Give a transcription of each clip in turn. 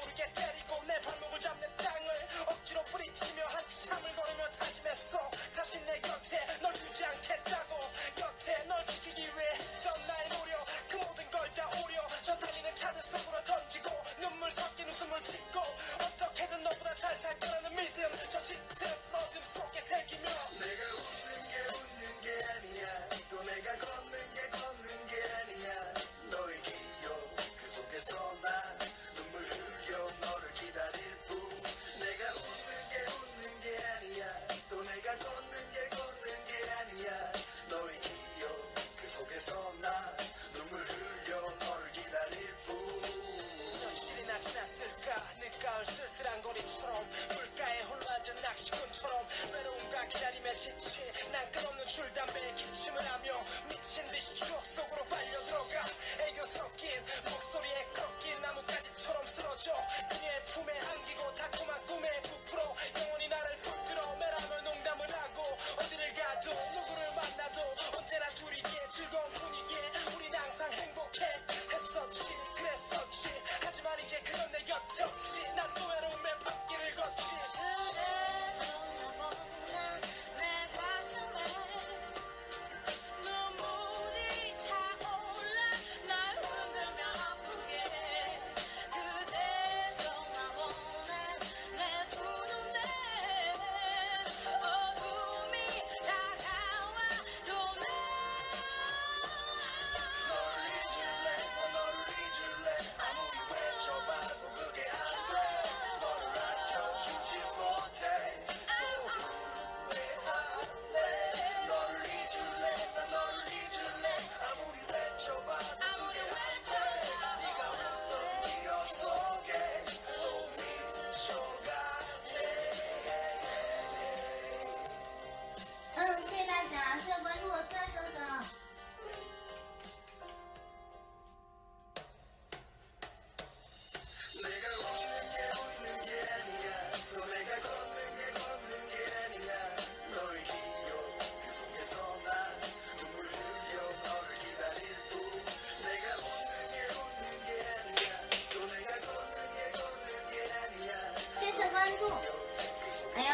모르게 때리고 내 발목을 잡는 땅을 억지로 뿌리치며 한참을 걸으며 다짐했어. 다시 내 곁에 널 두지 않겠다고. 곁에 널 지키기 위해 했던 나의 노력 그 모든 걸 다 오려. 저 달리는 차들 속으로 던지고 눈물 섞인 웃음을 짓고 어떻게든 너보다 잘 살 거라는 믿음. 저 짙은 어둠 속에 새기며 내가 웃는 게 웃는 게 아니야. 또 내가 걷는 게 걷는 게 아니야. 너의 기억 그 속에서 나 시골처럼 외로움과 기다림에 지친 난 끝없는 줄담배에 기침을 하며 미친 듯이 추억 속으로 빨려 들어가 애교 섞인 목소리에 꺾인 나뭇가지처럼 쓰러져 그녀의 품에 안기고 달콤한 꿈에 부풀어 영원히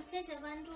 谢谢关注。